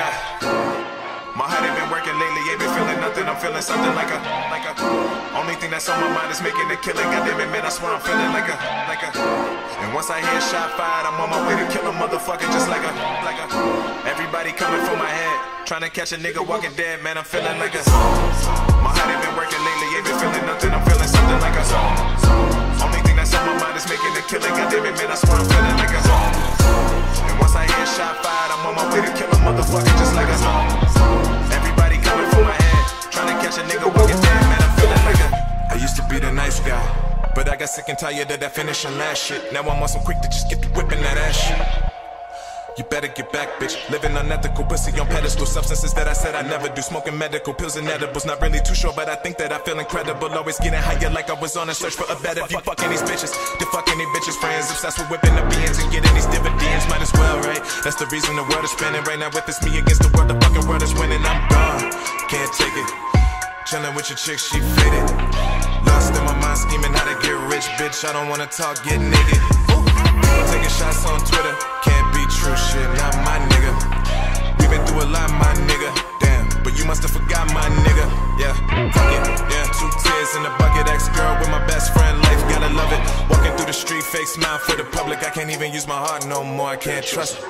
Yeah. My heart ain't been working lately, ain't been feeling nothing. I'm feeling something like a, like a. Only thing that's on my mind is making a killing. Goddamn it, man, I swear I'm feeling like a, like a. And once I hear a shot fired, I'm on my way to kill a motherfucker just like a, like a. Everybody coming for my head, trying to catch a nigga walking dead, man. I'm feeling like a. My heart ain't been got sick and tired of that finishing last shit. Now I'm on some quick to just get the whipping that ass shit. You better get back, bitch. Living unethical, pussy on pedestal. Substances that I said I never do. Smoking medical pills and edibles. Not really too sure, but I think that I feel incredible. Always getting higher like I was on a search for a better view. Fucking these bitches. The fucking these bitches. Friends obsessed with whipping the beans and getting these dividends. Might as well, right? That's the reason the world is spinning right now. If it's me against the world, the fucking world is winning. I'm gone. Can't take it. Chillin' with your chick, she faded. Lost in my mind, scheming how to get rich, bitch. I don't wanna talk, get naked. Taking shots on Twitter, can't be true shit, not my nigga. We been through a lot, my nigga. Damn, but you must have forgot my nigga. Yeah, fuck it. Yeah, two tears in the bucket. Ex girl with my best friend, life gotta love it. Walking through the street, fake smile for the public. I can't even use my heart no more. I can't trust it.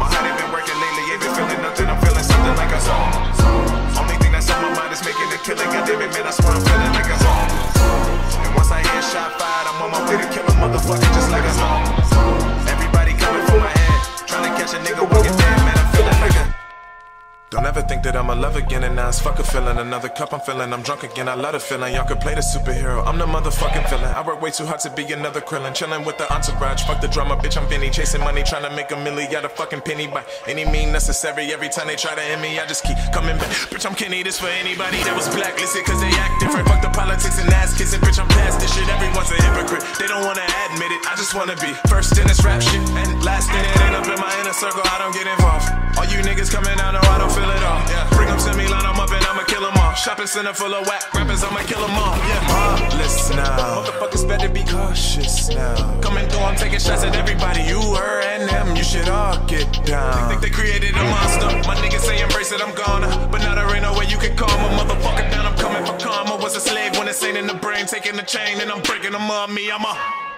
My heart ain't been working lately, ain't been feeling nothing. I'm feeling something like a song. Motherfucker just like a song. Think that I'ma love again and now it's fuck a feeling. Another cup I'm feeling, I'm drunk again. I love the feeling. Y'all could play the superhero. I'm the motherfucking villain. I work way too hard to be another Krillin. Chillin' with the entourage. Fuck the drama, bitch. I'm Vinny. Chasing money, trying to make a milli out of fucking penny by any mean necessary. Every time they try to end me, I just keep coming back. Bitch, I'm Kenny. This for anybody that was blacklisted cause they act different. Fuck the politics and ass kissing. Bitch, I'm past this shit. Everyone's a hypocrite. They don't wanna admit it. I just wanna be first in this rap shit and last in it. Ain't up in my inner circle. I don't get involved. All you niggas coming out, no, I don't feel it all. Yeah. Bring them to me, line them up, and I'ma kill them all. Shopping center full of whack rappers, I'ma kill them all. Yeah, heartless now. Motherfuckers better be cautious now. Coming through, I'm taking shots at everybody. You, her, and them, you should all get down. Think they created a monster. My niggas say embrace it, I'm gonna. But now there ain't no way you can calm a motherfucker down. I'm coming for karma. Was a slave when it's ain't in the brain, taking the chain, and I'm breaking them up. Me, I'm a.